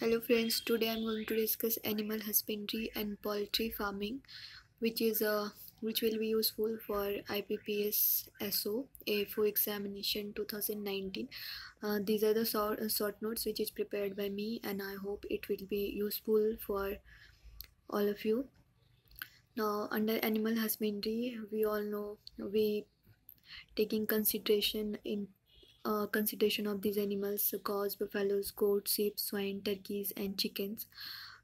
Hello friends, today I'm going to discuss animal husbandry and poultry farming which is uh, which will be useful for IBPS SO AFO examination 2019. Uh, these are the short, uh, short notes which is prepared by me and I hope it will be useful for all of you. Now under animal husbandry we all know we taking consideration in uh, consideration of these animals cows buffaloes goats sheep swine turkeys and chickens.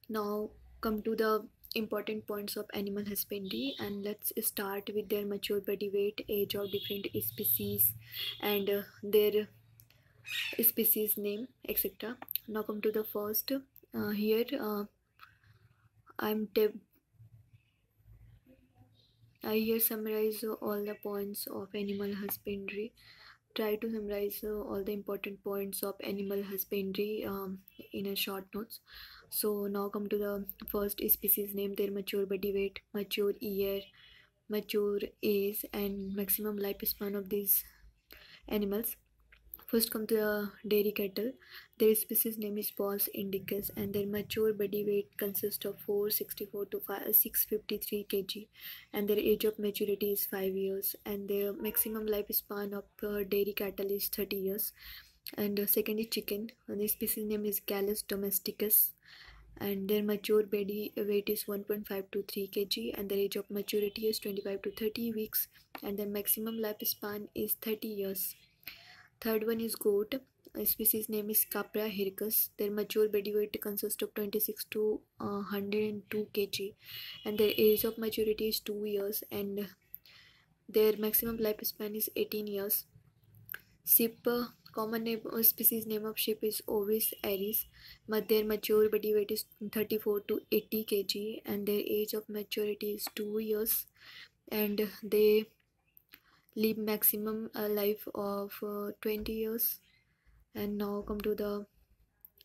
Now come to the important points of animal husbandry and let's start with their mature body weight age of different species and uh, their species name etc now come to the first uh, here uh, i'm I here summarize all the points of animal husbandry try to summarize uh, all the important points of animal husbandry um, in a short notes. So now come to the first species name their mature body weight mature year mature age and maximum lifespan of these animals First come the dairy cattle. Their species name is Bos indicus and their mature body weight consists of 464 to 5, 653 kg and their age of maturity is 5 years and their maximum lifespan of uh, dairy cattle is 30 years. And uh, second is chicken. And the species name is Gallus domesticus and their mature body weight is 1.5 to 3 kg and their age of maturity is 25 to 30 weeks and their maximum lifespan is 30 years. Third one is goat. A species name is Capra hircus. Their mature body weight consists of 26 to uh, 102 kg, and their age of maturity is 2 years, and their maximum lifespan is 18 years. Sheep, uh, common name, uh, species name of sheep is Ovis aries, but their mature body weight is 34 to 80 kg, and their age of maturity is 2 years, and they live maximum a life of uh, 20 years. And now come to the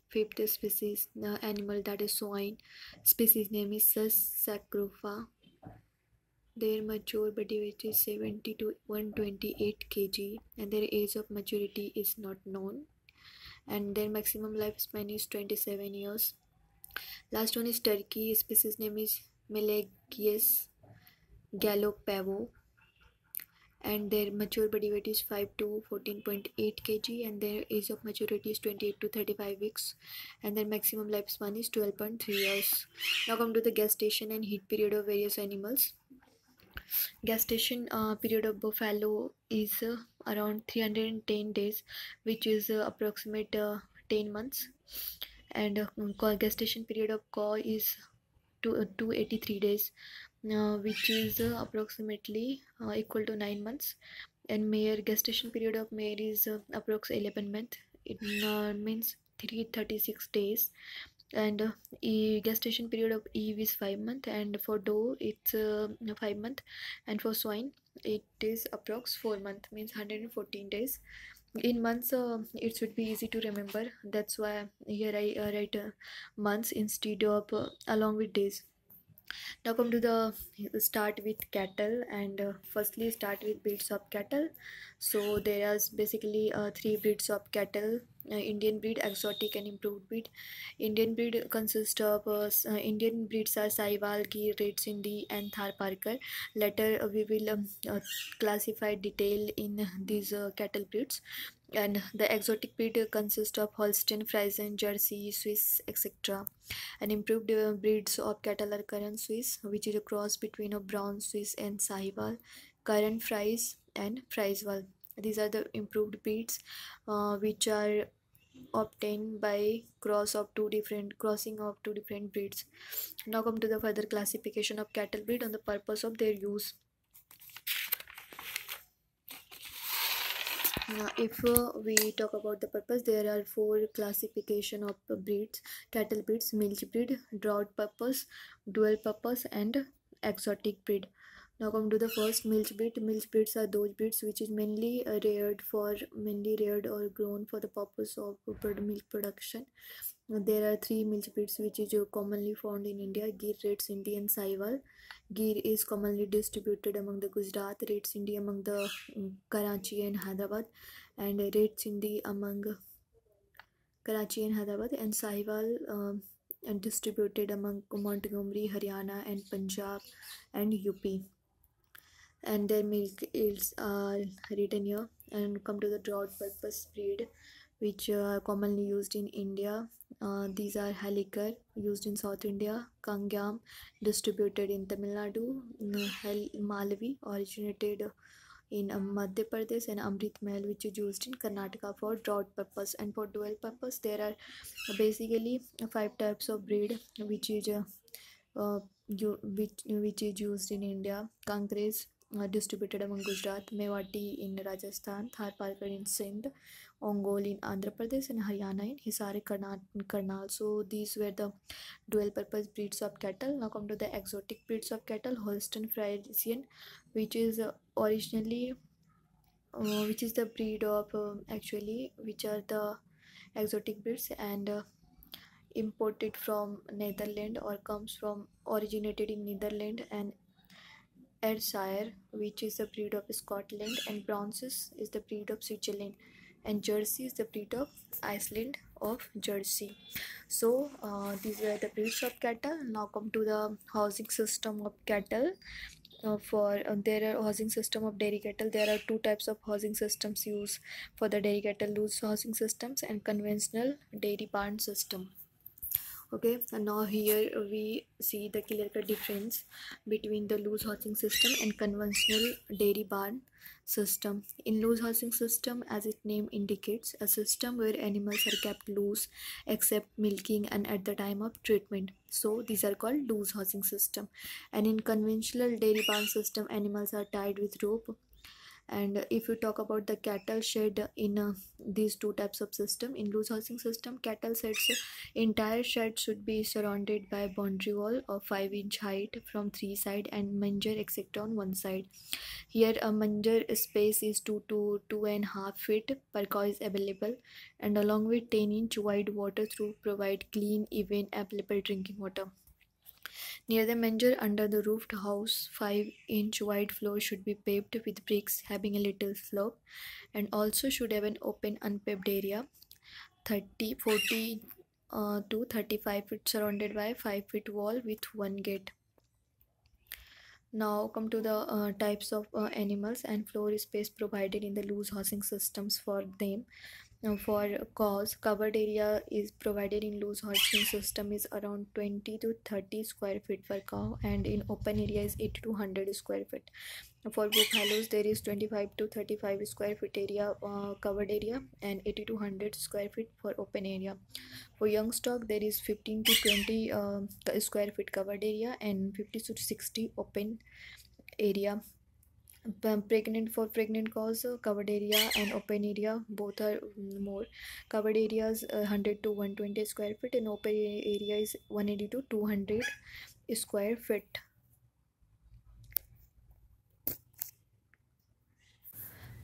fifth species the animal that is swine. Species name is Sus scrofa their mature body weight is 70 to 128 kg and their age of maturity is not known. And their maximum lifespan is 27 years. Last one is turkey. Species name is Meleagris gallopavo and their mature body weight is 5 to 14.8 kg and their age of maturity is 28 to 35 weeks and their maximum lifespan is 12.3 years. Now come to the gestation and heat period of various animals. Gestation uh, period of buffalo is uh, around 310 days which is uh, approximate uh, 10 months. And uh, gestation period of cow is to, uh, 283 days which is uh, approximately uh, equal to 9 months. And mare gestation period of mare is uh, approx 11 month. It uh, means 336 days. And uh, e gestation period of eve is 5 month. And for doe it's uh, 5 month. And for swine it is approx 4 month means 114 days. In months uh, it should be easy to remember. That's why here i uh, write uh, months instead of uh, along with days now come to the start with cattle and uh, firstly start with breeds of cattle. So there is basically uh, three breeds of cattle indian breed exotic and improved breed indian breed consists of uh, uh, indian breeds are sahiwal gir red sindhi and thar parkar later uh, we will um, classify detail in these cattle breeds and the exotic breed consists of Holstein, Friesian, Jersey, Swiss, etc. And improved uh, breeds of cattle are Karan Swiss, which is a cross between a brown Swiss and Sahiwal, Karan Fries, and Frieswal. These are the improved breeds uh, which are obtained by cross of two different crossing of two different breeds. Now come to the further classification of cattle breed on the purpose of their use. Now, if uh, we talk about the purpose, there are four classification of breeds: cattle breeds, milk breed, drought purpose, dual purpose, and exotic breed. Now come to the first milch breed. Milch breeds are those breeds which is mainly uh, reared for mainly reared or grown for the purpose of milk production. There are three milk breeds which is commonly found in India: Gir, Red Sindhi, and Sahiwal. Gir is commonly distributed among the Gujarat, Red Sindhi among the um, Karachi and Hyderabad, and Red Sindhi among Karachi and Hyderabad, and Sahiwal um, and distributed among Montgomery, Haryana, and Punjab and UP. And their milk yields are written here. And come to the drought purpose breed, which are commonly used in India. Uh, these are Hallikar, used in South India, Kangayam, distributed in Tamil Nadu, Malvi, originated in Madhya Pradesh and Amrit Mahal which is used in Karnataka for drought purpose and for dual purpose there are basically five types of breed which is uh, uh, which, which is used in India uh, distributed among Gujarat Mewati in Rajasthan Thar Tharparkar in Sindh Ongole in Andhra Pradesh and Haryana in Hisar Karnal so these were the dual purpose breeds of cattle now come to the exotic breeds of cattle Holstein Friesian which is originally which is the breed of actually which are the exotic breeds and imported from Netherland और comes from originated in Netherland and Ayrshire which is the breed of Scotland and Brown Swiss is the breed of Switzerland and Jersey is the breed of Iceland of Jersey. So uh, these were the breeds of cattle. Now come to the housing system of cattle uh, for uh, there are housing system of dairy cattle there are two types of housing systems used for the dairy cattle loose housing systems and conventional dairy barn system okay and now here we see the clear cut difference between the loose housing system and conventional dairy barn system. In loose housing system as its name indicates a system where animals are kept loose except milking and at the time of treatment. So these are called loose housing system. And in conventional dairy barn system animals are tied with rope and if you talk about the cattle shed in uh, these two types of system in loose housing system cattle sheds entire shed should be surrounded by boundary wall of 5 inch height from three side and manger except on one side. Here a manger space is 2 to two and a half feet per cow is available and along with 10 inch wide water through provide clean even available drinking water Near the manger under the roofed house, 5 inch wide floor should be paved with bricks having a little slope and also should have an open unpaved area 30 40 uh, to 35 feet surrounded by 5 feet wall with one gate. Now come to the uh, types of uh, animals and floor space provided in the loose housing systems for them for cows covered area is provided in loose housing system is around 20 to 30 square feet per cow and in open area is 80 to 100 square feet. For buffaloes there is 25 to 35 square feet area uh, covered area and 80 to 100 square feet for open area. For young stock there is 15 to 20 uh, square feet covered area and 50 to 60 open area pregnant for pregnant cows uh, covered area and open area both are mm, more. Covered areas uh, 100 to 120 square feet and open area is 180 to 200 square feet.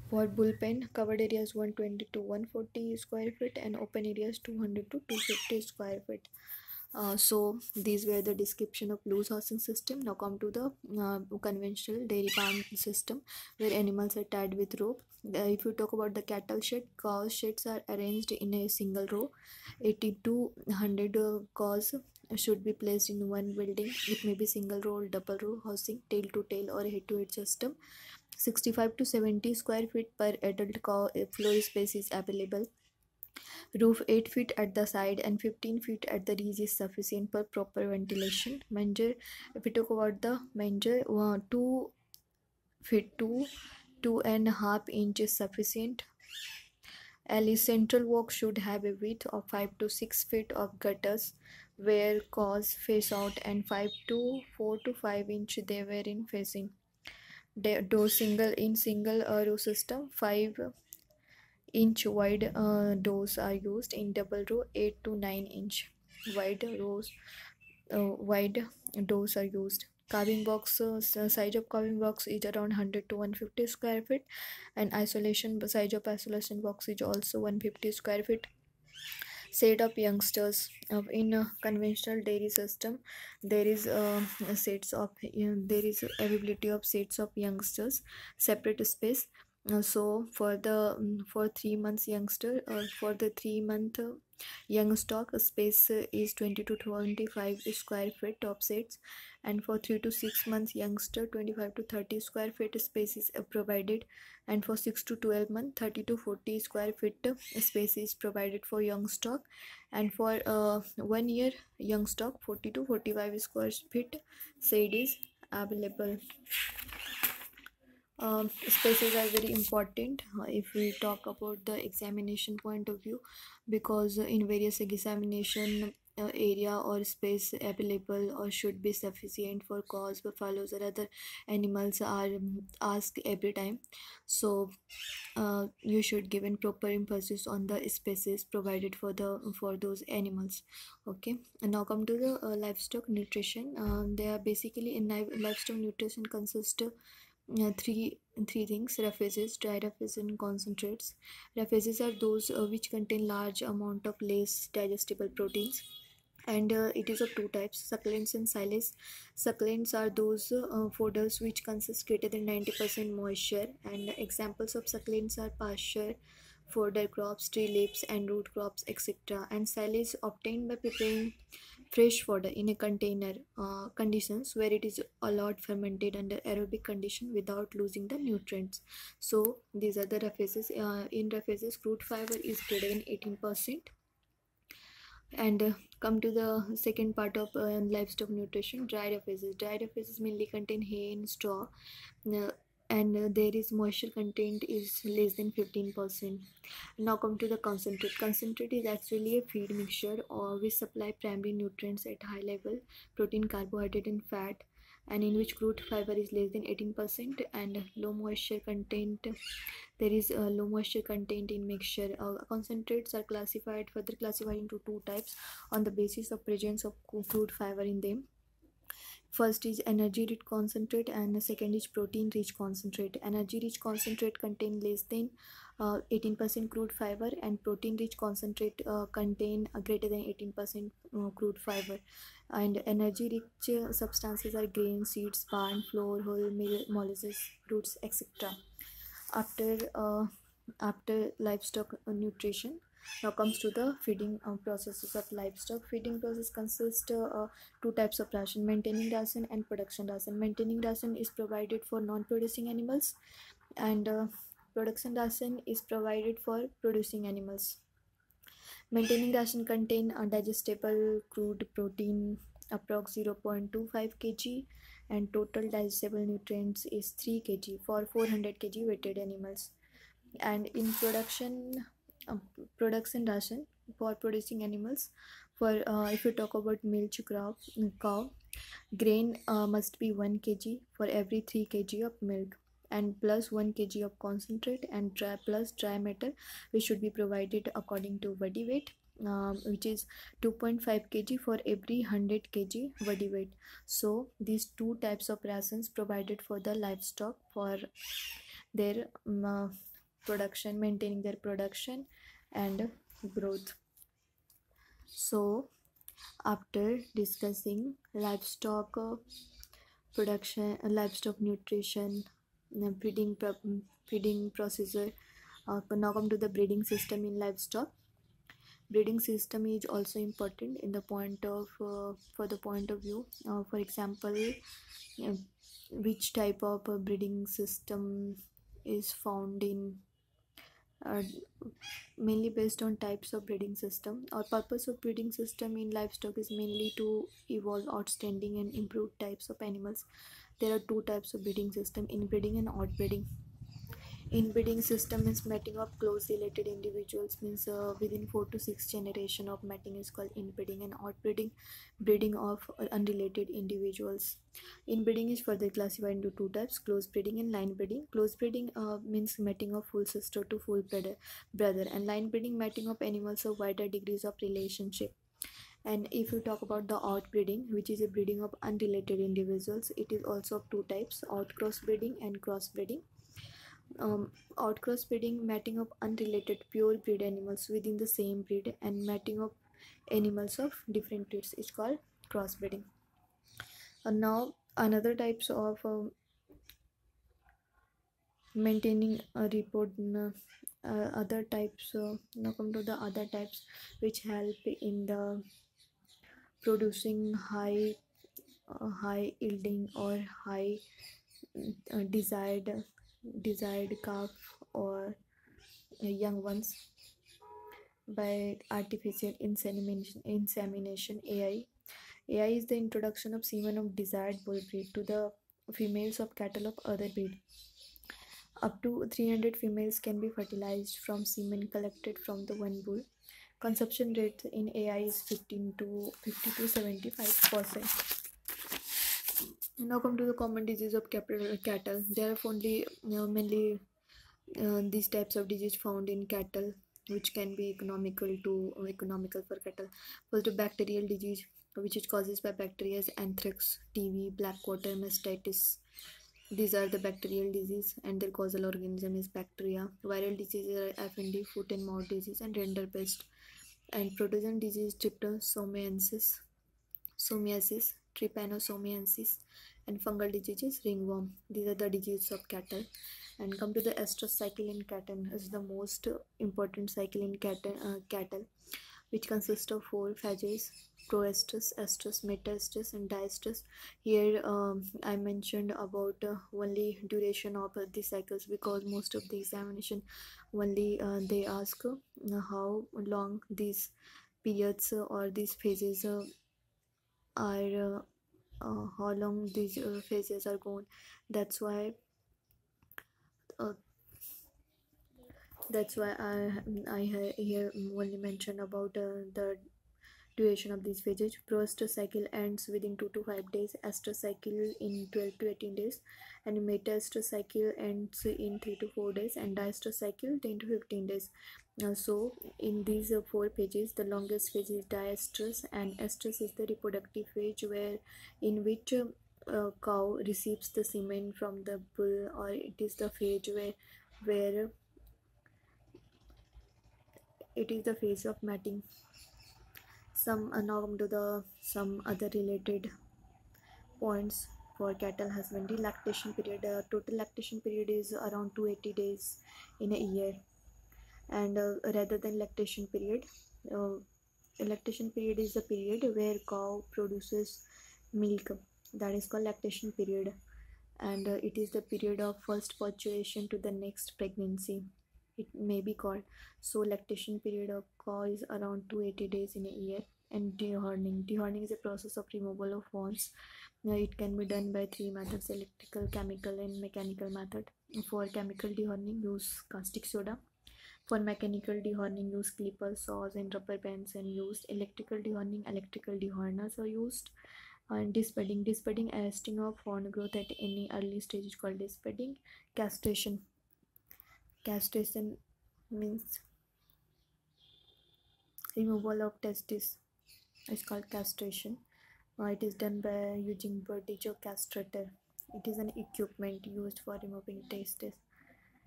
For bullpen? Covered areas 120 to 140 square feet and open areas 200 to 250 square feet uh, so these were the description of loose housing system. Now come to the uh, conventional dairy farm system where animals are tied with rope. Uh, if you talk about the cattle shed cow sheds are arranged in a single row. 80 to 100 uh, cows should be placed in one building. It may be single row double row housing tail to tail or head to head system. 65 to 70 square feet per adult cow floor space is available Roof 8 feet at the side and 15 feet at the ridge is sufficient for proper ventilation. Manger, if we talk about the manger, uh, 2 feet 2, 2 and a half inches sufficient. Alley central walk should have a width of 5 to 6 feet of gutters where cause face out and 5 to 4 to 5 inch they were in facing. Door single in single row system 5 inch wide uh, doors are used in double row 8 to 9 inch wide rows uh, wide doors are used. Calving box uh, size of calving box is around 100 to 150 square feet and isolation size of isolation box is also 150 square feet. Set of youngsters uh, in a conventional dairy system there is uh, sets of uh, there is availability of sets of youngsters separate space. uh, so for the um, for three months youngster uh, for the three month uh, young stock space uh, is 20 to 25 square feet top sets. And for 3 to 6 months youngster 25 to 30 square feet space is uh, provided. And for 6 to 12 month 30 to 40 square feet uh, space is provided for young stock. And for uh, one year young stock 40 to 45 square feet shade is available um, spaces are very important uh, if we talk about the examination point of view because in various examination uh, area or space available or should be sufficient for cause buffaloes or other animals are um, asked every time. So uh, you should given proper emphasis on the spaces provided for the for those animals okay? And now come to the uh, livestock nutrition. Um, they are basically in livestock nutrition consist uh, three three things. Roughages and concentrates. Roughages are those uh, which contain large amount of less digestible proteins. And uh, it is of two types succulents and silage succulents are those uh, fodders which consist greater than 90% moisture. And examples of succulents are pasture fodder crops tree leaves and root crops etc and silage obtained by preparing fresh water in a container uh, conditions where it is allowed fermented under aerobic condition without losing the nutrients. So these are the roughages uh, in roughages crude fiber is greater than 18 percent. And uh, come to the second part of uh, livestock nutrition dry roughages dry roughages mainly contain hay and straw. Uh, and uh, there is moisture content is less than 15 percent. Now come to the concentrate. Concentrate is actually a feed mixture or we supply primary nutrients at high level protein carbohydrate and fat and in which crude fiber is less than 18% and low moisture content there is a low moisture content in mixture. Uh, concentrates are classified further classified into two types on the basis of presence of crude fiber in them first is energy rich concentrate and second is protein rich concentrate. Energy rich concentrate contain less than 18% uh, crude fiber and protein rich concentrate uh, contain greater than 18% uh, crude fiber. And energy rich uh, substances are grains seeds barn flour whole meal molasses fruits etc after uh, after livestock nutrition now comes to the feeding uh, processes of livestock. Feeding process consists uh, two types of ration maintaining ration and production ration. Maintaining ration is provided for non-producing animals and uh, production ration is provided for producing animals. Maintaining ration contain a digestible crude protein approx 0.25 kg and total digestible nutrients is 3 kg for 400 kg weighted animals. And in production uh, production ration for producing animals. For uh, if you talk about milk cow, cow grain uh, must be 1 kg for every 3 kg of milk and plus 1 kg of concentrate and dry plus dry matter which should be provided according to body weight um, which is 2.5 kg for every 100 kg body weight. So these two types of rations provided for the livestock for their um, uh, production maintaining their production and growth. So after discussing livestock uh, production uh, livestock nutrition uh, breeding breeding procedure uh, now come to the breeding system in livestock. Breeding system is also important in the point of uh, for the point of view. Uh, for example which type of breeding system is found in uh, mainly based on types of breeding system. Our purpose of breeding system in livestock is mainly to evolve outstanding and improved types of animals. There are two types of breeding system inbreeding and outbreeding inbreeding system is mating of close related individuals means uh, within 4 to 6 generation of mating is called inbreeding and outbreeding breeding of unrelated individuals. Inbreeding is further classified into two types close breeding and line breeding close breeding uh, means mating of full sister to full brother brother and line breeding mating of animals of wider degrees of relationship. And if you talk about the outbreeding which is a breeding of unrelated individuals it is also of two types outcross breeding and crossbreeding um, outcross breeding mating of unrelated pure breed animals within the same breed and mating of animals of different breeds. Is called crossbreeding and now another types of um, maintaining a report uh, other types uh, now come to the other types which help in the producing high uh, high yielding or high uh, desired desired calf or young ones by artificial insemination insemination ai ai is the introduction of semen of desired bull breed to the females of cattle of other breed up to 300 females can be fertilized from semen collected from the one bull. Consumption rate in AI is 15 to 50 to 75 percent. Now come to the common disease of cattle. There are only know, mainly uh, these types of disease found in cattle, which can be economical to uh, economical for cattle. First, bacterial disease, which is causes by bacteria anthrax, TB, black quarter, mastitis, these are the bacterial disease and their causal organism is bacteria. Viral diseases are FMD, foot and mouth disease and rinderpest. And protozoan disease trypanosomiasis, somiasis, trypanosomiasis and fungal diseases ringworm. These are the diseases of cattle. And come to the estrus cycle in cattle is the most important cycle in cattle, uh, cattle which consists of four phases proestrus, estrus, metaestrus, and diestrus. Here um, I mentioned about uh, only duration of uh, the cycles because most of the examination only uh, they ask uh, how long these periods uh, or these phases uh, how long these phases are going. That's why that's why I I here only mention about uh, the duration of these phases. Proestrus cycle ends within 2 to 5 days, estrus cycle in 12 to 18 days, and metaestrus cycle ends in 3 to 4 days, and diestrus cycle 10 to 15 days. So, in these uh, four phases, the longest phase is diestrus, and estrus is the reproductive phase where in which uh, cow receives the semen from the bull, or it is the phase where where it is the phase of mating. Some uh, to the some other related points for cattle husbandry. Lactation period uh, total lactation period is around 280 days in a year and uh, rather than lactation period uh, lactation period is the period where cow produces milk. That is called lactation period. And uh, it is the period of first parturition to the next pregnancy. It may be called so lactation period of cow is around 280 days in a year. And dehorning dehorning is a process of removal of horns now, it can be done by three methods electrical chemical and mechanical method. For chemical dehorning use caustic soda for mechanical dehorning use clippers saws and rubber bands and used electrical dehorning electrical dehorners are used and disbudding disbudding arresting of horn growth at any early stage is called disbudding castration. Castration means removal of testes it's called castration. Uh, it is done by using Burdizzo castrator. It is an equipment used for removing testes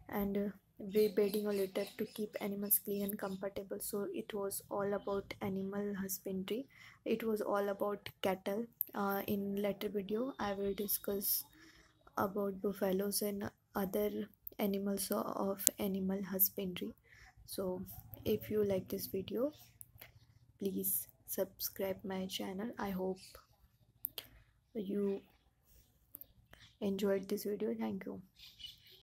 and uh, bedding a litter to keep animals clean and comfortable. So it was all about animal husbandry. It was all about cattle. Uh, in later video i will discuss about buffaloes and other animals of animal husbandry. So if you like this video please subscribe my channel. I hope you enjoyed this video. Thank you